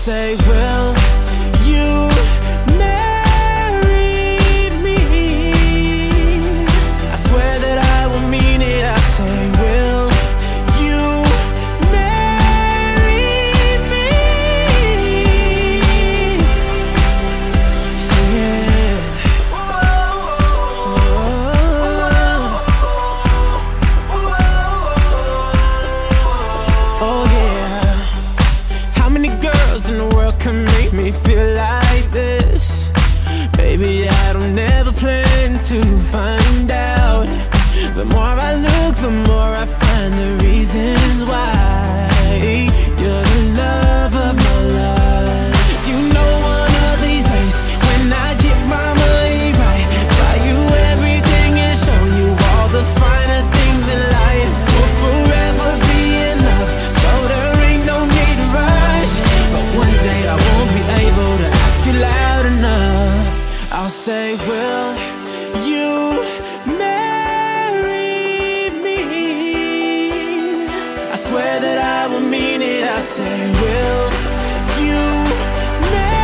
say, Will to find out. The more I look, the more I find the reasons why. You're the love of my life. You know, one of these days, when I get my money right, buy you everything and show you all the finer things in life. Will forever be enough, so there ain't no need to rush. But one day I won't be able to ask you loud enough. I'll say, Will you marry me? I swear that I will mean it. I say, Will you marry